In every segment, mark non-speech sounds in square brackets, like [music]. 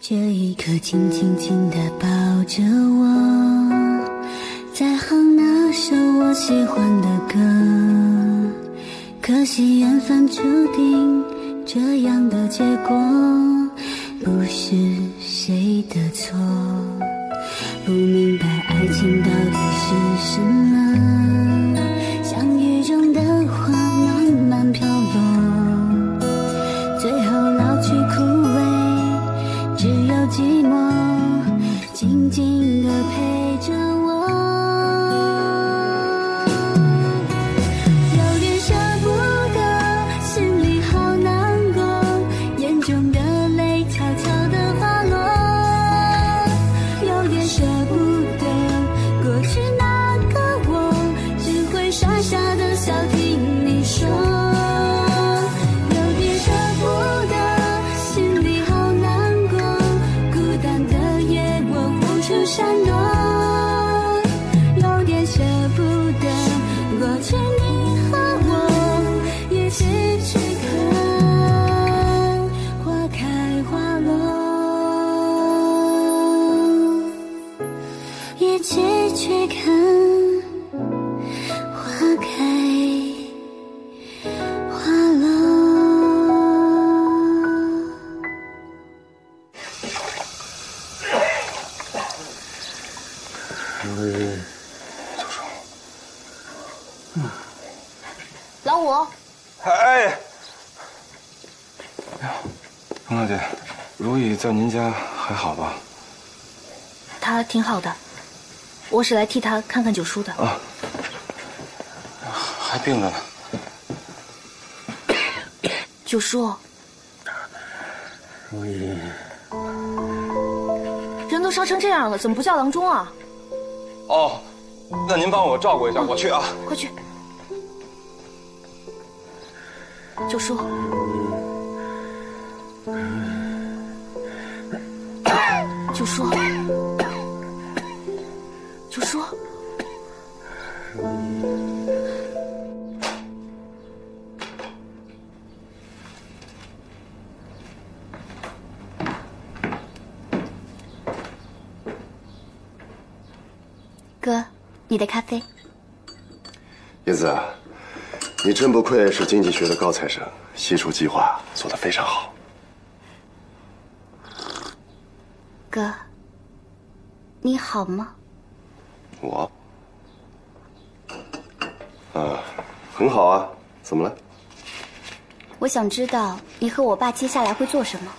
这一刻，紧紧紧地抱着我，在哼那首我喜欢的歌。可惜缘分注定这样的结果，不是谁的错。不明白爱情到底是什么，在您家还好吧？他挺好的，我是来替他看看九叔的。啊，还病着呢。九叔，如意，人都烧成这样了，怎么不叫郎中啊？哦，那您帮我照顾一下，我去啊。快去，九叔。子，你真不愧是经济学的高材生，西楚计划做得非常好。哥，你好吗？我，啊，很好啊，怎么了？我想知道你和我爸接下来会做什么。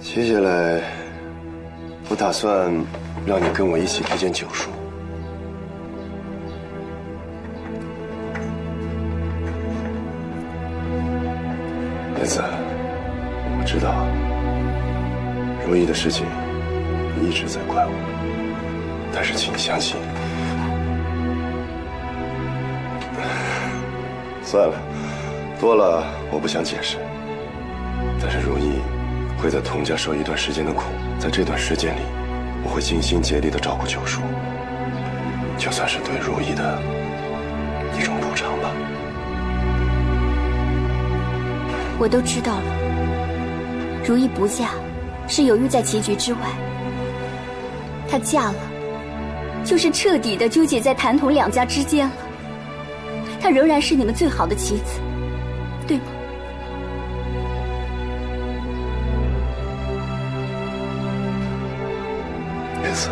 接下来，我打算让你跟我一起推荐九叔。如意的事情你一直在怪我，但是请你相信，算了，多了我不想解释。但是如意会在童家受一段时间的苦，在这段时间里，我会尽心竭力的照顾九叔，就算是对如意的一种补偿吧。我都知道了。如意不嫁，是犹豫在棋局之外；她嫁了，就是彻底的纠结在谭童两家之间了。她仍然是你们最好的棋子，对吗？叶子，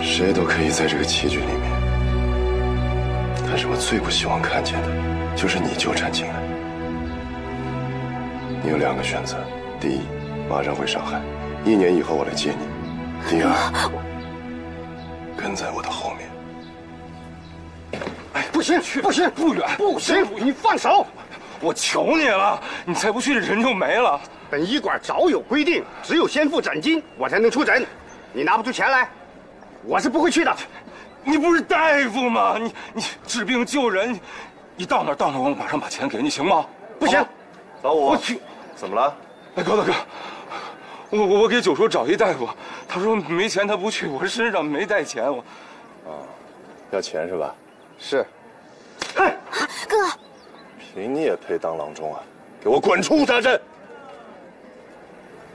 谁都可以在这个棋局里面，但是我最不希望看见的，就是你纠缠进来。你有两个选择：第一，马上回上海，一年以后我来接你；第二，跟在我的后面。哎不行，去不行，不远，不行，你放手！我求你了，你再不去，这人就没了。本医馆早有规定，只有先付诊金，我才能出诊。你拿不出钱来，我是不会去的。你不是大夫吗？你你治病救人，你你到哪儿到哪儿，我马上把钱给你，行吗？不行，老五，我去，怎么了？哎，高大哥，我我我给九叔找一大夫，他说没钱他不去，我身上没带钱，我要钱是吧？是。哥，凭你也配当郎中啊？给我滚出大阵！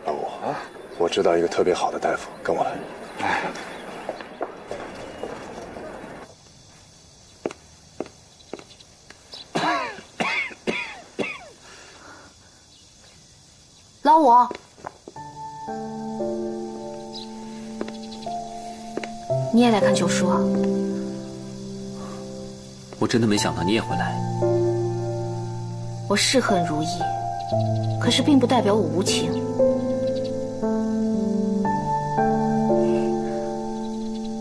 老五，啊，我知道一个特别好的大夫，跟我来。哎。老五，你也来看九叔啊？我真的没想到你也会来。我是恨如意，可是并不代表我无情。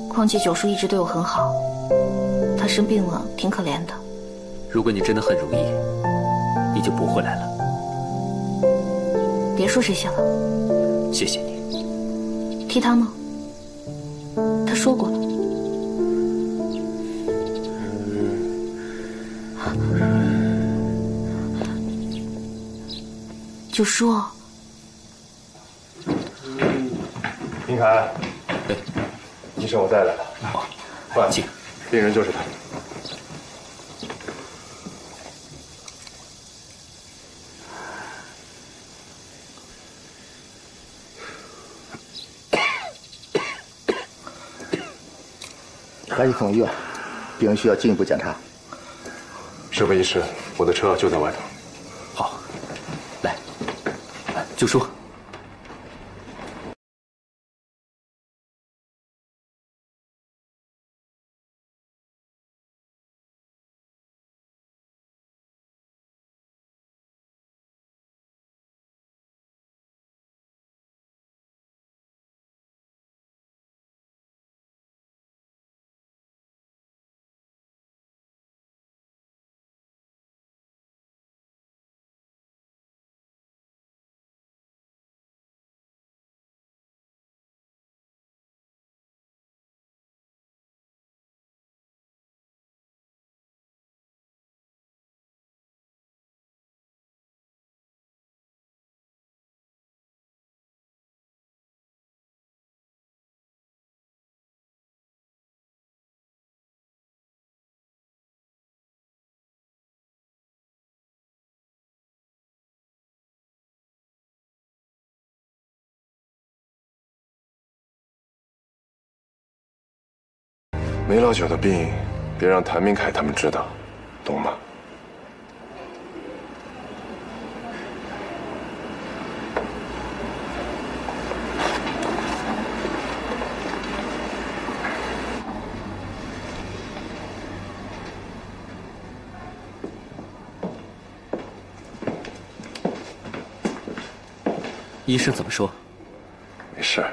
况且九叔一直对我很好，他生病了，挺可怜的。如果你真的很如意，你就不会来了。别说这些了，谢谢你。替他吗？他说过了。九叔，明凯，对，医生我带来了。好，请。病人就是他。赶紧送医院，病人需要进一步检查。师傅医师，我的车就在外头。好，来，九叔。梅老九的病，别让谭明凯他们知道，懂吗？医生怎么说？没事，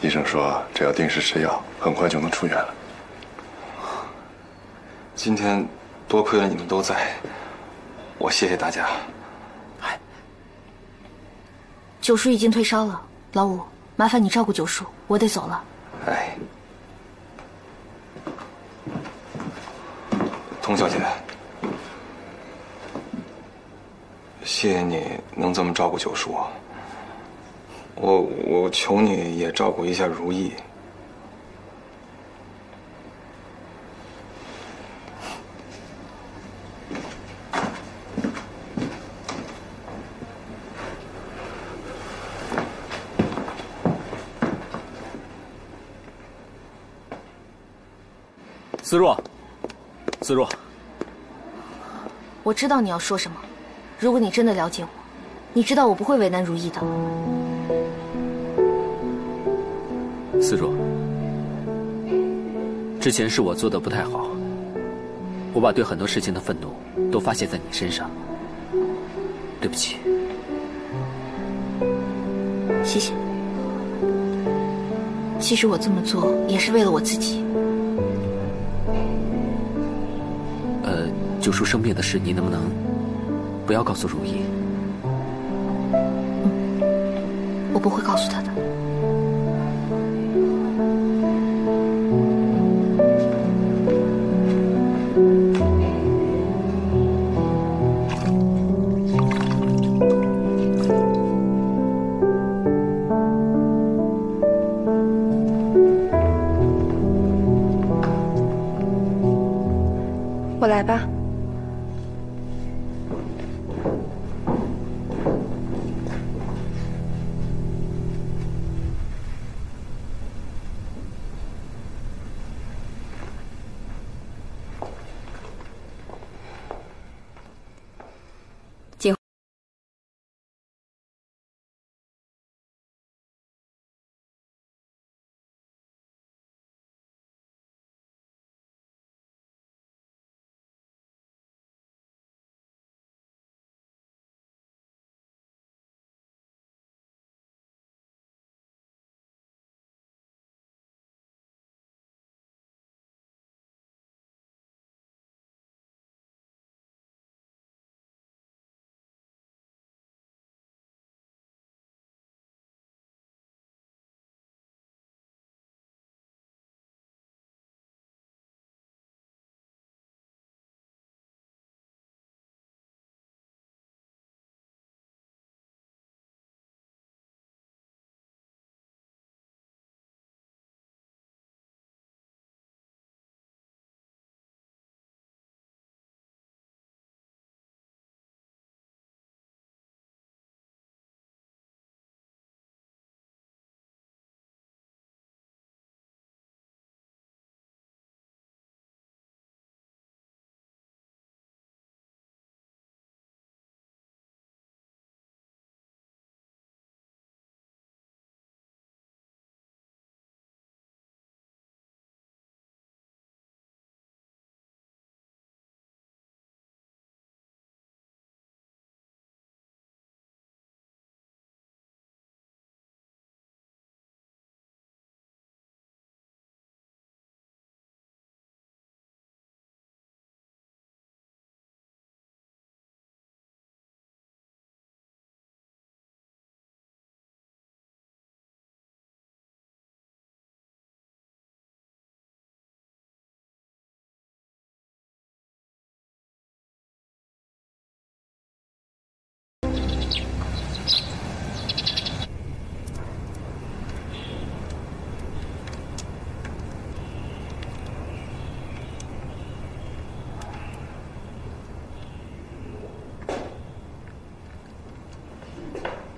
医生说只要定时吃药，很快就能出院了。今天多亏了你们都在，我谢谢大家。哎九叔已经退烧了，老五，麻烦你照顾九叔，我得走了。哎，童小姐，谢谢你能这么照顾九叔。我我求你也照顾一下如意。思若，思若，我知道你要说什么。如果你真的了解我，你知道我不会为难如意的。思若，之前是我做的不太好，我把对很多事情的愤怒都发泄在你身上，对不起。谢谢。其实我这么做也是为了我自己。九叔生病的事，你能不能不要告诉如意？我不会告诉他的。我来吧。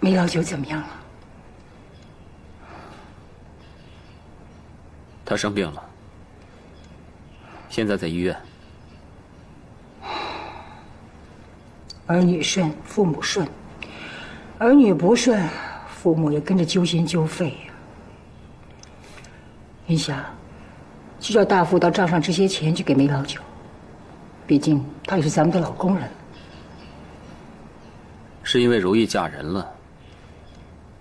梅老九怎么样了？他生病了，现在在医院。儿女顺，父母顺；儿女不顺，父母也跟着揪心揪肺呀。云霞，去叫大富到账上支些钱去给梅老九，毕竟他也是咱们的老工人。是因为如意嫁人了，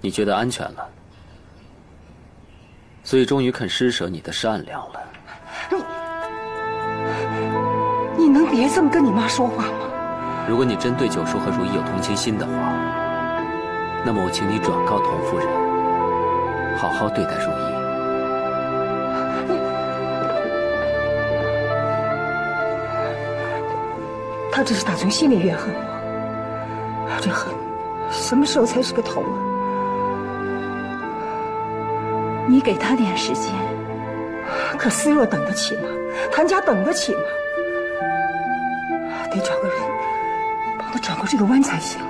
你觉得安全了，所以终于肯施舍你的善良了。你能别这么跟你妈说话吗？如果你真对九叔和如意有同情心的话，那么我请你转告童夫人，好好对待如意。他这是打从心里怨恨我，这恨什么时候才是个头啊？你给他点时间，可思若等得起吗？谭家等得起吗？得找个人帮他转过这个弯才行。啊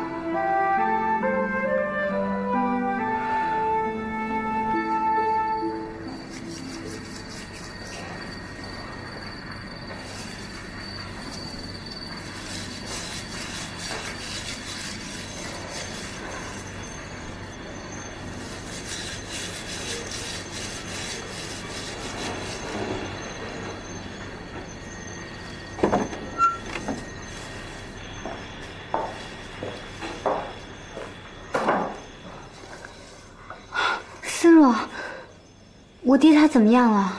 我爹他怎么样了？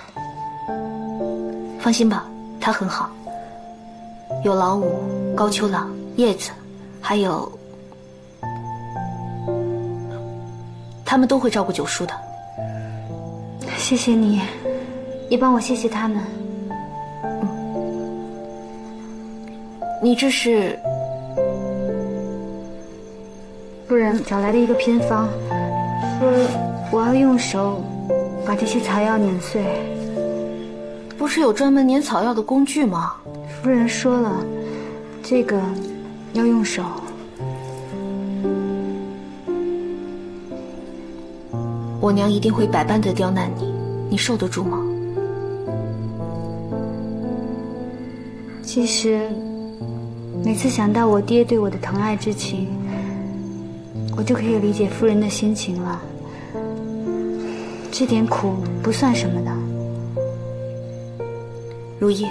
放心吧，他很好。有老五、高秋朗、叶子，还有他们都会照顾九叔的。谢谢你，也帮我谢谢他们。你这是夫人找来的一个偏方，说我要用手把这些草药碾碎。不是有专门碾草药的工具吗？夫人说了，这个要用手。我娘一定会百般的刁难你，你受得住吗？其实，每次想到我爹对我的疼爱之情，我就可以理解夫人的心情了。这点苦不算什么的。如意，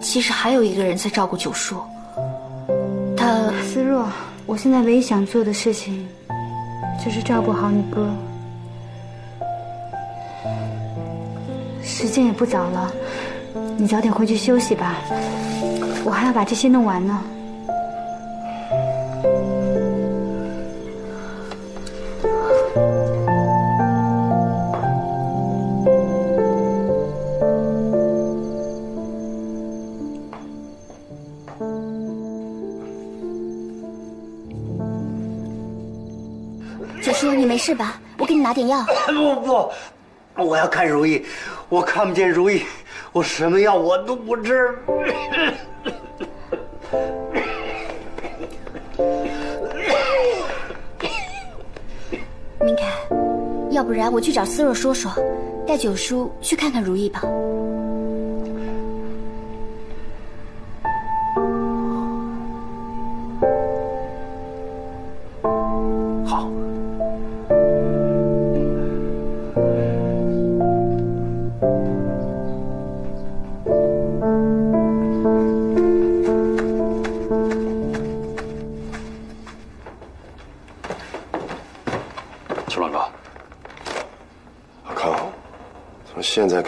其实还有一个人在照顾九叔。他思若，我现在唯一想做的事情，就是照顾好你哥。时间也不早了，你早点回去休息吧。我还要把这些弄完呢。事吧？我给你拿点药。不不，我要看如意，我看不见如意，我什么药我都不吃。明凯，要不然我去找思若说说，带九叔去看看如意吧。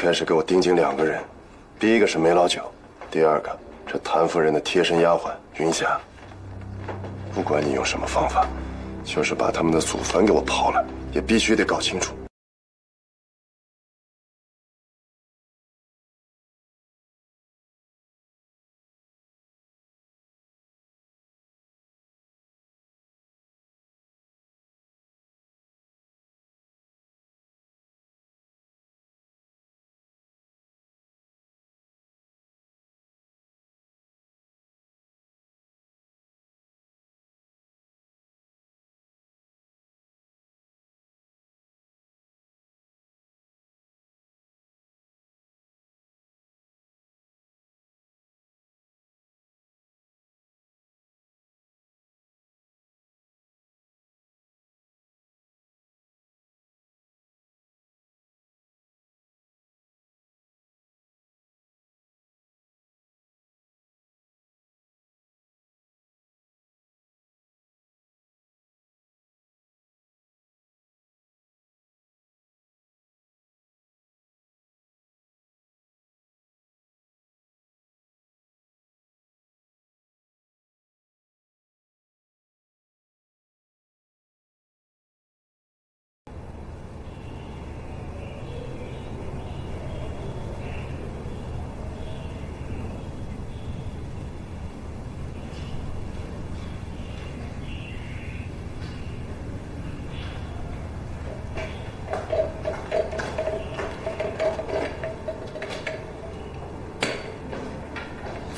但是给我盯紧两个人，第一个是梅老九，第二个是谭夫人的贴身丫鬟云霞。不管你用什么方法，就是把他们的祖坟给我刨了，也必须得搞清楚。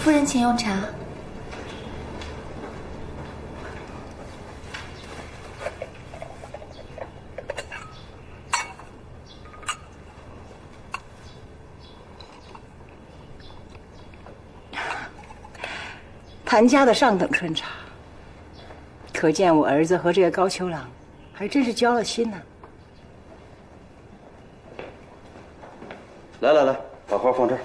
夫人，请用茶。谭家的上等春茶，可见我儿子和这个高秋郎还真是交了心呢。来来来，把花放这儿。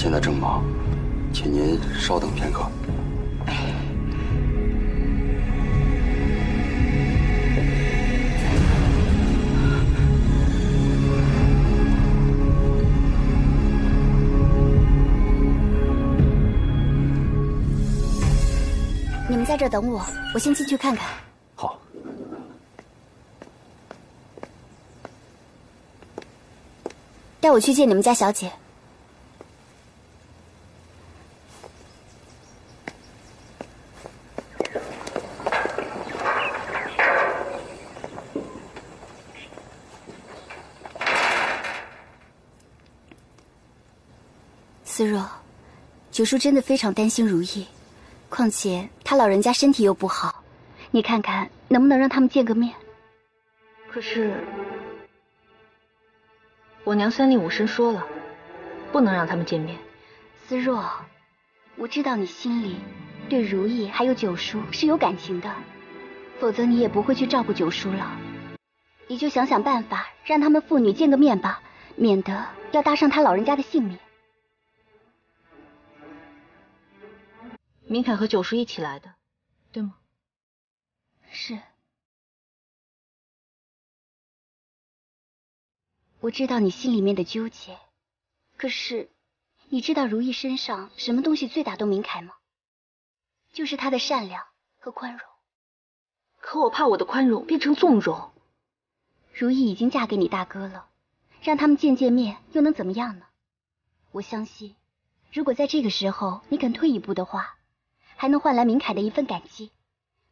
现在正忙，请您稍等片刻。你们在这等我，我先进去看看。好。带我去见你们家小姐。思若，九叔真的非常担心如意，况且他老人家身体又不好，你看看能不能让他们见个面？可是我娘三令五申说了，不能让他们见面。思若，我知道你心里对如意还有九叔是有感情的，否则你也不会去照顾九叔了。你就想想办法，让他们父女见个面吧，免得要搭上他老人家的性命。明凯和九叔一起来的，对吗？是。我知道你心里面的纠结，可是你知道如意身上什么东西最打动明凯吗？就是她的善良和宽容。可我怕我的宽容变成纵容。如意已经嫁给你大哥了，让他们见见面又能怎么样呢？我相信，如果在这个时候你肯退一步的话，还能换来明凯的一份感激，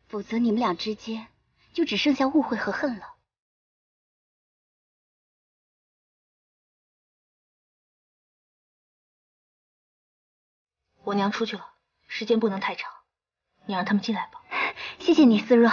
否则你们俩之间就只剩下误会和恨了。我娘出去了，时间不能太长，你让他们进来吧。谢谢你，思若。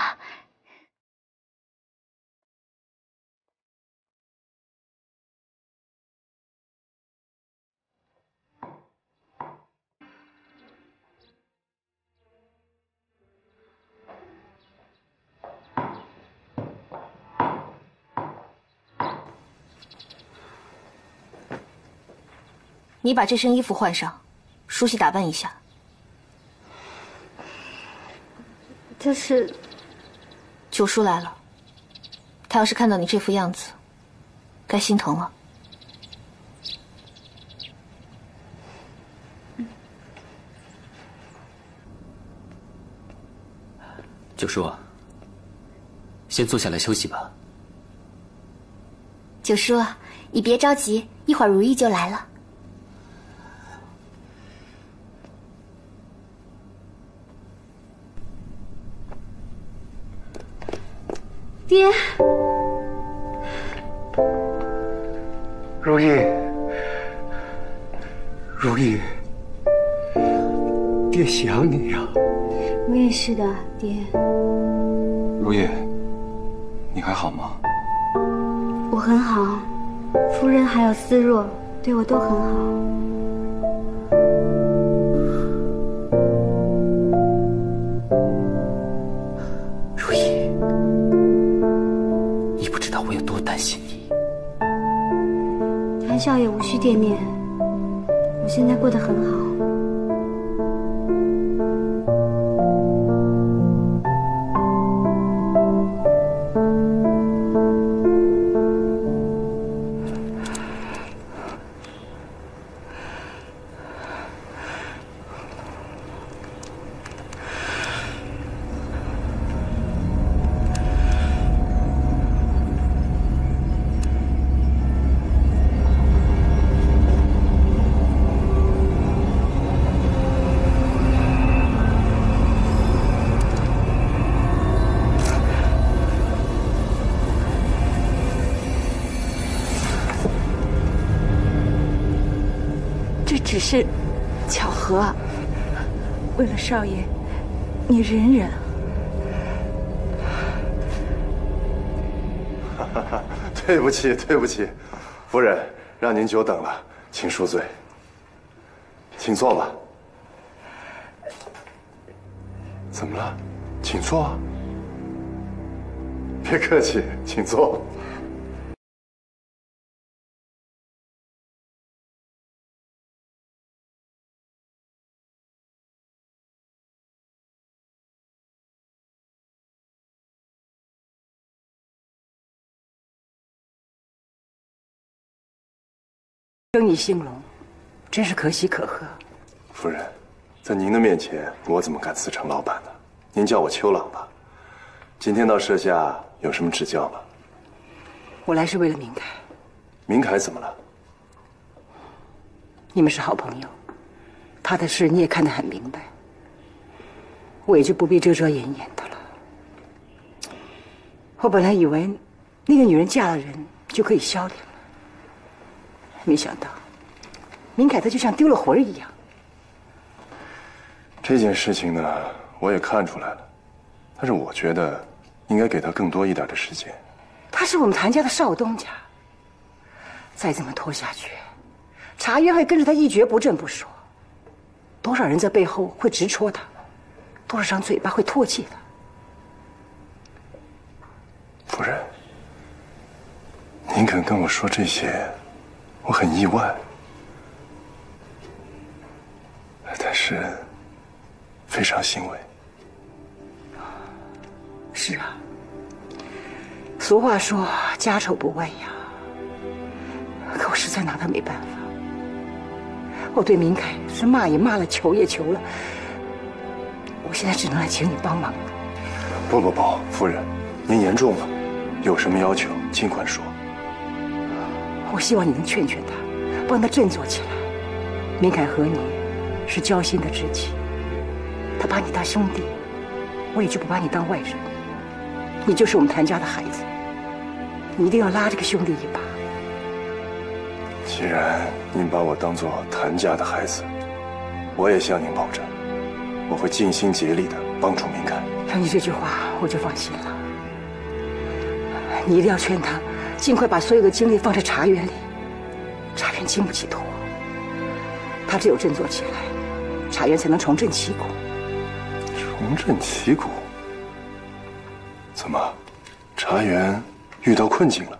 你把这身衣服换上，梳洗打扮一下。这是九叔来了，他要是看到你这副样子，该心疼了。九叔，先坐下来休息吧。九叔，你别着急，一会儿如意就来了。爹，如意，如意，爹想你呀。我也是的，爹。如意，你还好吗？我很好，夫人还有思若对我都很好。少爷无需惦念，我现在过得很好。是巧合。为了少爷，你忍忍。[laughs] 对不起，对不起，夫人，让您久等了，请恕罪。请坐吧。怎么了？请坐。别客气，请坐。生意兴隆，真是可喜可贺。夫人，在您的面前，我怎么敢自称老板呢？您叫我秋朗吧。今天到舍下有什么指教吗？我来是为了明凯。明凯怎么了？你们是好朋友，他的事你也看得很明白，我也就不必遮遮掩掩的了。我本来以为，那个女人嫁了人就可以消停。没想到，明凯他就像丢了魂一样。这件事情呢，我也看出来了，但是我觉得应该给他更多一点的时间。他是我们谭家的少东家，再这么拖下去，茶园会跟着他一蹶不振不说，多少人在背后会直戳他，多少张嘴巴会唾弃他。夫人，您肯跟我说这些？我很意外，但是非常欣慰。是啊，俗话说家丑不外扬，可我实在拿他没办法。我对明凯是骂也骂了，求也求了，我现在只能来请你帮忙了。不不不，夫人，您言重了，有什么要求尽管说。我希望你能劝劝他，帮他振作起来。明凯和你是交心的知己，他把你当兄弟，我也就不把你当外人。你就是我们谭家的孩子，你一定要拉这个兄弟一把。既然您把我当做谭家的孩子，我也向您保证，我会尽心竭力的帮助明凯。有你这句话，我就放心了。你一定要劝他。尽快把所有的精力放在茶园里，茶园经不起拖。他只有振作起来，茶园才能重振旗鼓。重振旗鼓？怎么，茶园遇到困境了？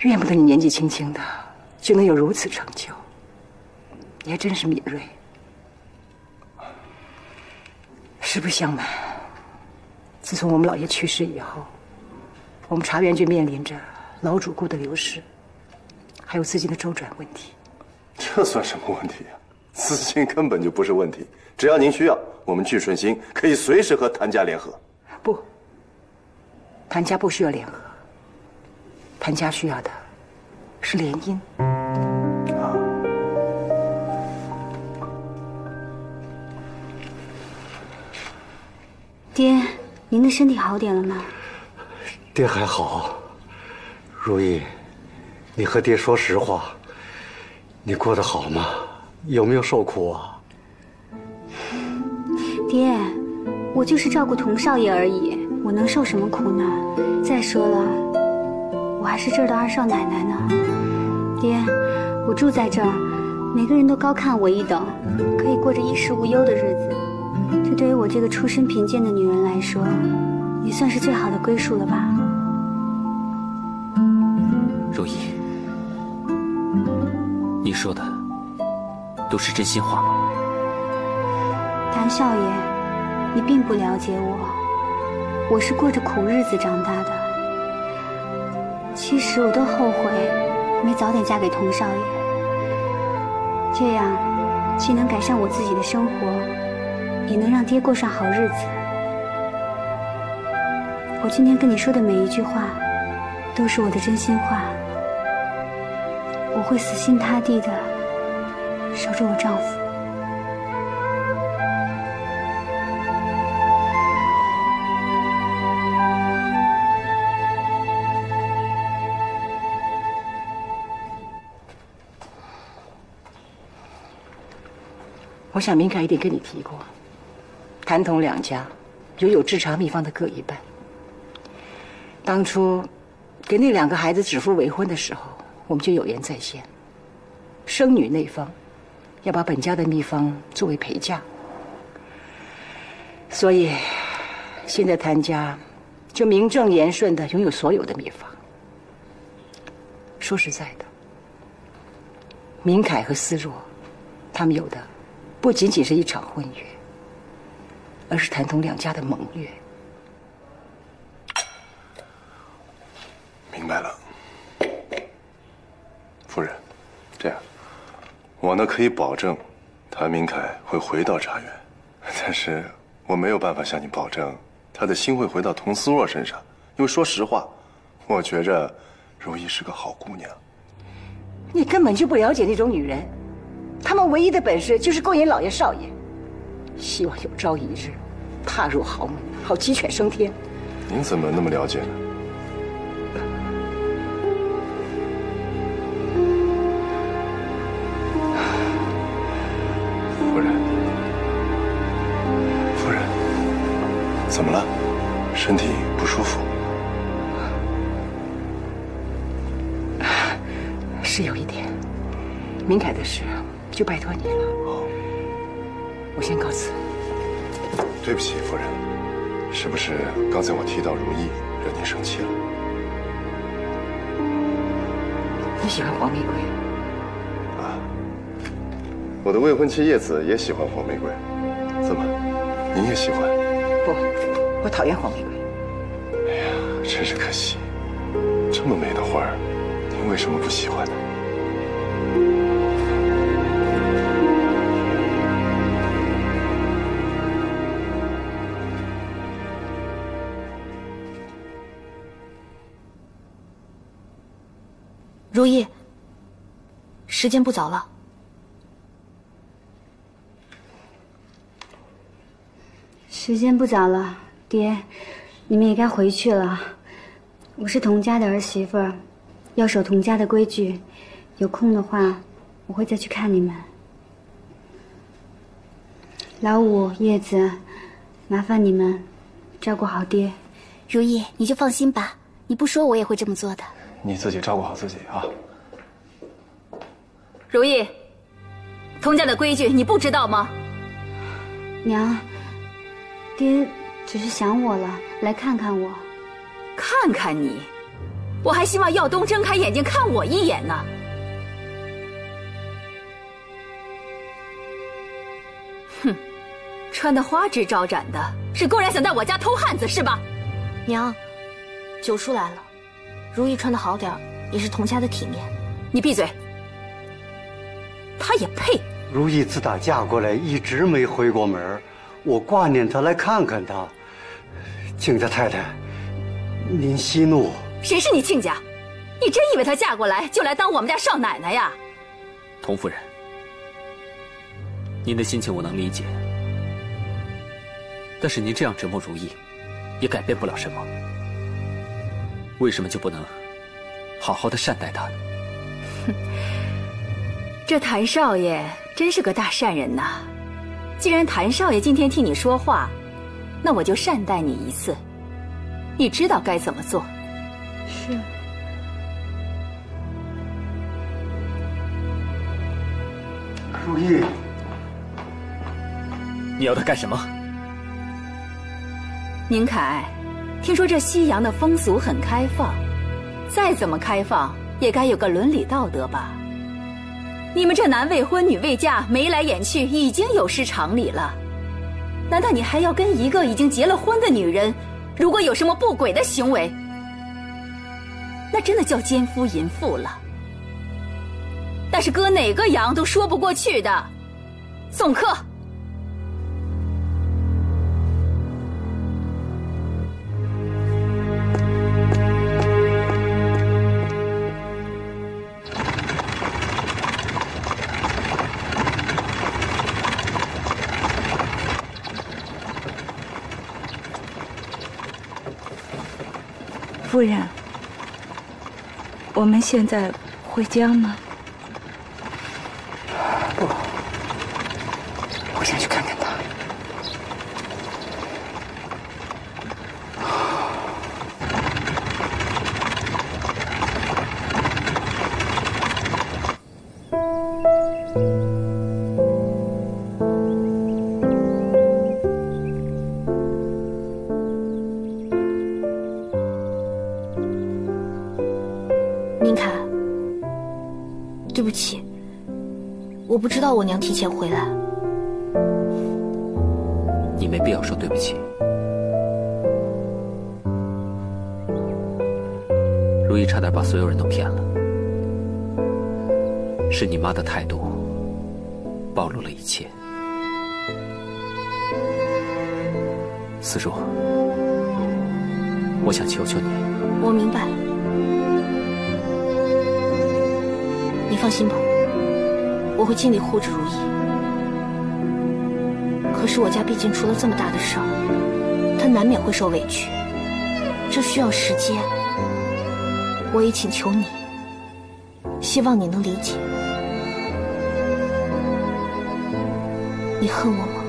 怨不得你年纪轻轻的就能有如此成就，你还真是敏锐。实不相瞒。自从我们老爷去世以后，我们茶园就面临着老主顾的流失，还有资金的周转问题。这算什么问题呀？资金根本就不是问题，只要您需要，我们聚顺兴可以随时和谭家联合。不，谭家不需要联合，谭家需要的是联姻。啊爹。您的身体好点了吗？爹还好。如意，你和爹说实话，你过得好吗？有没有受苦啊？爹，我就是照顾童少爷而已，我能受什么苦呢？再说了，我还是这儿的二少奶奶呢。爹，我住在这儿，每个人都高看我一等，可以过着衣食无忧的日子。这对于我这个出身贫贱的女人来说，也算是最好的归宿了吧。如意，你说的都是真心话吗？谭少爷，你并不了解我，我是过着苦日子长大的。其实我都后悔没早点嫁给童少爷，这样既能改善我自己的生活。也能让爹过上好日子。我今天跟你说的每一句话都是我的真心话。我会死心塌地的守住我丈夫。我想敏感一点跟你提过。谭童两家拥有制茶秘方的各一半。当初给那两个孩子指腹为婚的时候，我们就有言在先，生女那方要把本家的秘方作为陪嫁。所以，现在谭家就名正言顺的拥有所有的秘方。说实在的，明凯和思若，他们有的不仅仅是一场婚约，而是谭童两家的盟约。明白了，夫人，这样，我呢可以保证，谭明凯会回到茶园，但是。我没有办法向你保证，他的心会回到童思若身上，因为说实话，我觉着如意是个好姑娘。你根本就不了解那种女人，她们唯一的本事就是勾引老爷少爷，希望有朝一日踏入豪门，好鸡犬升天。您怎么那么了解呢？夫人，夫人怎么了？身体不舒服？是有一点。明凯的事就拜托你了。我先告辞。对不起，夫人，是不是刚才我提到如意，惹您生气了？你喜欢黄玫瑰？啊，我的未婚妻叶子也喜欢黄玫瑰。怎么，您也喜欢？不，我讨厌黄玫瑰。哎呀，真是可惜，这么美的花儿，您为什么不喜欢呢？如意，时间不早了。时间不早了，爹，你们也该回去了。我是童家的儿媳妇，要守童家的规矩。有空的话，我会再去看你们。老五、叶子，麻烦你们照顾好爹。如意，你就放心吧，你不说我也会这么做的。你自己照顾好自己啊。如意，童家的规矩你不知道吗？娘。爹只是想我了，来看看我。看看你，我还希望耀东睁开眼睛看我一眼呢。哼，穿的花枝招展的，是公然想在我家偷汉子是吧？娘，九叔来了，如意穿的好点也是童家的体面。你闭嘴！他也配？如意自打嫁过来，一直没回过门我挂念她，来看看她。亲家太太，您息怒。谁是你亲家？你真以为她嫁过来就来当我们家少奶奶呀？童夫人，您的心情我能理解，但是您这样折磨如意，也改变不了什么。为什么就不能好好的善待他呢？哼，[laughs] 这谭少爷真是个大善人呐。既然谭少爷今天替你说话，那我就善待你一次。你知道该怎么做。是。如意，你要他干什么？宁凯，听说这西洋的风俗很开放，再怎么开放，也该有个伦理道德吧。你们这男未婚女未嫁，眉来眼去，已经有失常理了。难道你还要跟一个已经结了婚的女人，如果有什么不轨的行为，那真的叫奸夫淫妇了。那是搁哪个洋都说不过去的。送客。夫人，我们现在回家吗？我娘提前回来。你没必要说对不起。如意差点把所有人都骗了，是你妈的态度暴露了一切。思若，我想求求你，我明白，你放心吧，我会尽力护着如意。可是我家毕竟出了这么大的事儿，她难免会受委屈，这需要时间。我也请求你，希望你能理解。你恨我吗？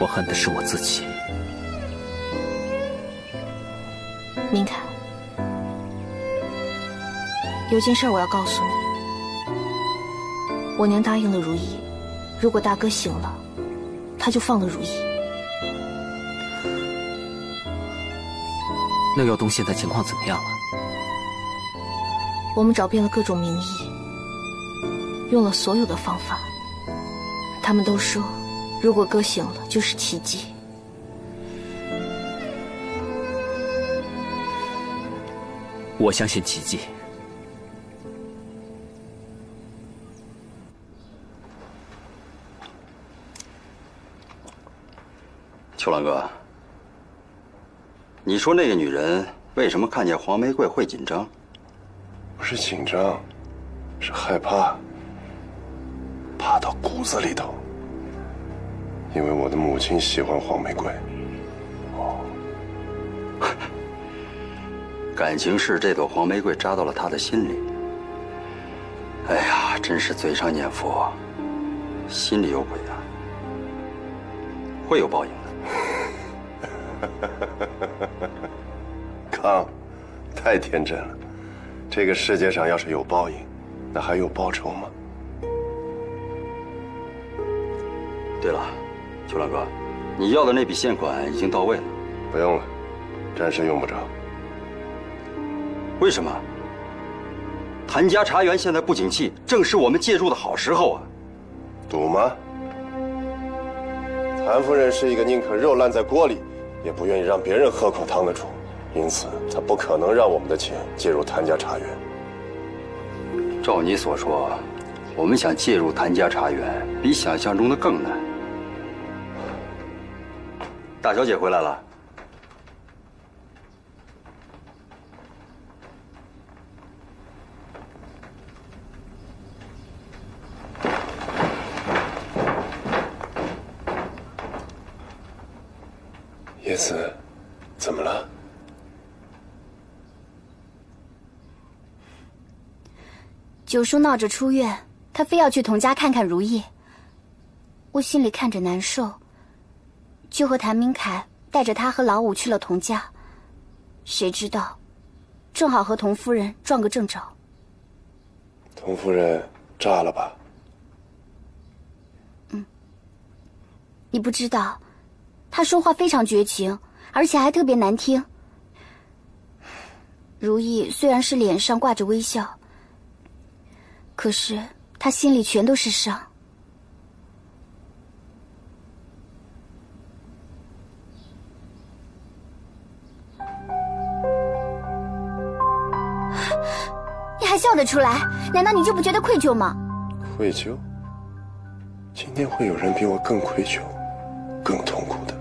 我恨的是我自己。明凯，有件事我要告诉你，我娘答应了如意，如果大哥醒了，她就放了如意。那耀东现在情况怎么样了？我们找遍了各种名医，用了所有的方法，他们都说，如果哥醒了就是奇迹。我相信奇迹。秋兰哥，你说那个女人为什么看见黄玫瑰会紧张？不是紧张，是害怕，怕到骨子里头。因为我的母亲喜欢黄玫瑰。哦 [laughs] 感情是这朵黄玫瑰扎到了她的心里。哎呀，真是嘴上念佛，心里有鬼啊！会有报应的。[laughs] 康，太天真了。这个世界上要是有报应，那还有报酬吗？对了，秋兰哥，你要的那笔现款已经到位了。不用了，暂时用不着。为什么？谭家茶园现在不景气，正是我们介入的好时候啊！赌吗？谭夫人是一个宁可肉烂在锅里，也不愿意让别人喝口汤的主，因此他不可能让我们的钱介入谭家茶园。照你所说，我们想介入谭家茶园，比想象中的更难。大小姐回来了。叶子，怎么了？九叔闹着出院，他非要去童家看看如意。我心里看着难受，就和谭明凯带着他和老五去了童家。谁知道，正好和童夫人撞个正着。童夫人炸了吧？嗯你不知道，他说话非常绝情，而且还特别难听。如意虽然是脸上挂着微笑，可是他心里全都是伤。你还笑得出来？难道你就不觉得愧疚吗？愧疚？今天会有人比我更愧疚、更痛苦的。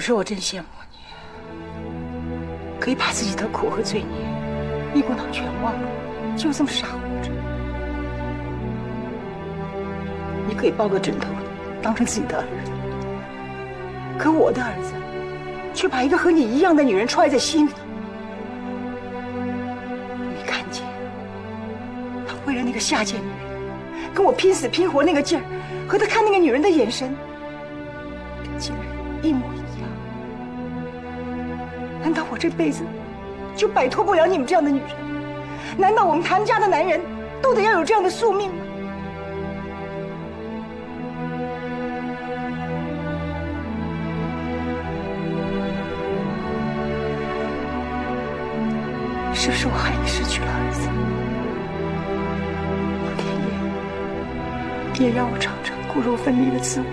有时候我真羡慕你，可以把自己的苦和罪孽一股脑全忘了，就这么傻活着。你可以抱个枕头，当成自己的儿子。可我的儿子，却把一个和你一样的女人揣在心里。你看见他为了那个下贱女人，跟我拼死拼活那个劲儿，和他看那个女人的眼神，这辈子就摆脱不了你们这样的女人？难道我们谭家的男人都得要有这样的宿命吗？是不是我害你失去了儿子？老天爷，也让我尝尝骨肉分离的滋味。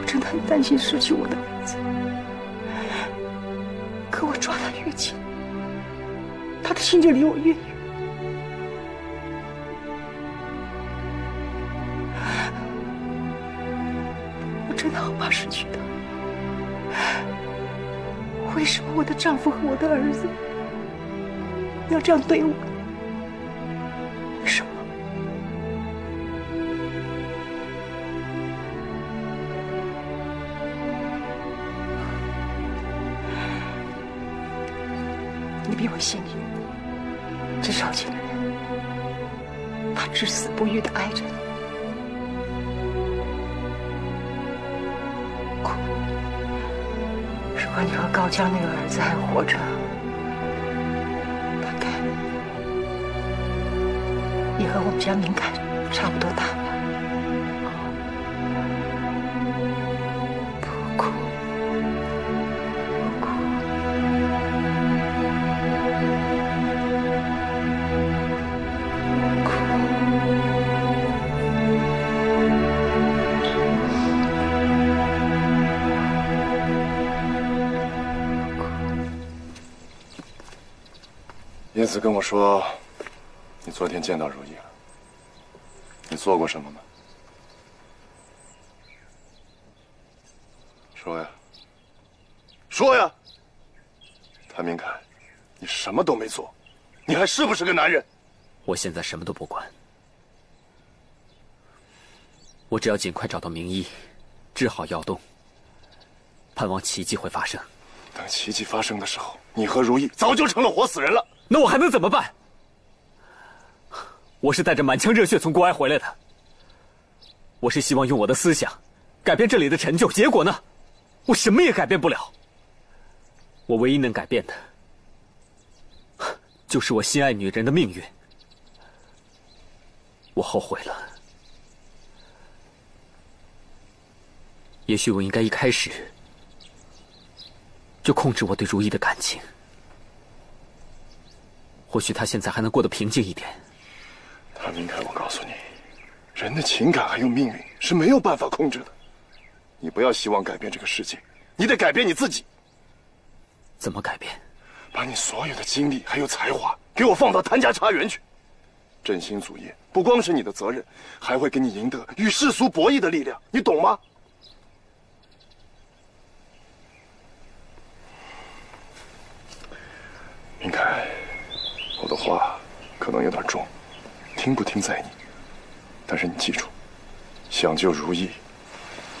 我真的很担心失去我的心就离我越远。我真的好怕失去他。为什么我的丈夫和我的儿子要这样对我？爱着你。哭。如果你和高江那个儿子还活着，大概也和我们家明凯差不多大子跟我说，你昨天见到如意了。你做过什么吗？说呀，说呀！谭明凯，你什么都没做，你还是不是个男人？我现在什么都不管，我只要尽快找到名医，治好窑洞，盼望奇迹会发生。等奇迹发生的时候，你和如意早就成了活死人了。那我还能怎么办？我是带着满腔热血从国外回来的，我是希望用我的思想改变这里的陈旧，结果呢，我什么也改变不了。我唯一能改变的，就是我心爱女人的命运。我后悔了，也许我应该一开始就控制我对如意的感情。或许他现在还能过得平静一点。谭明凯，我告诉你，人的情感还有命运是没有办法控制的。你不要希望改变这个世界，你得改变你自己。怎么改变？把你所有的精力还有才华给我放到谭家茶园去，振兴祖业不光是你的责任，还会给你赢得与世俗博弈的力量。你懂吗？明凯。我的话可能有点重，听不听在你。但是你记住，想救如意，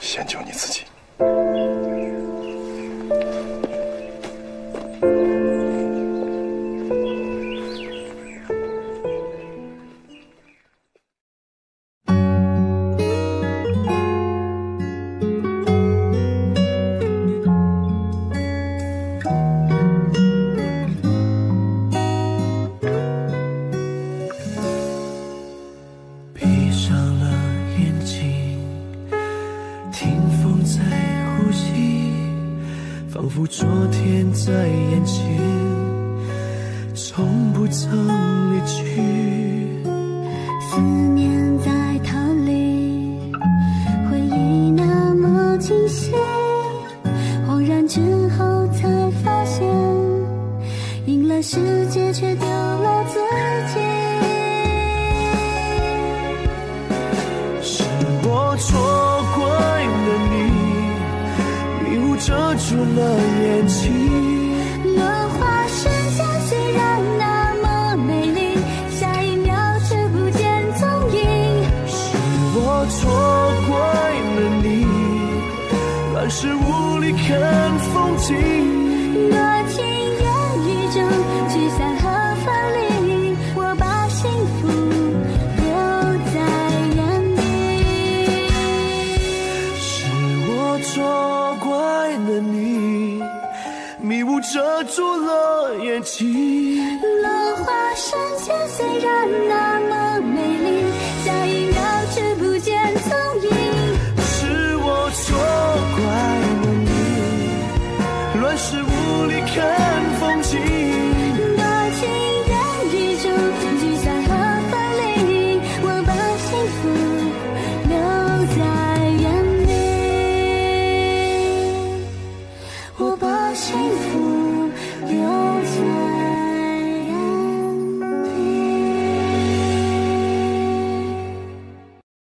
先救你自己。的世界却丢了自己，是我错怪了你。迷雾遮住了眼睛，落花瞬间虽然那么美丽，下一秒却不见踪影。是我错怪了你，乱世无力看风景。遮住了眼睛落花山前虽然难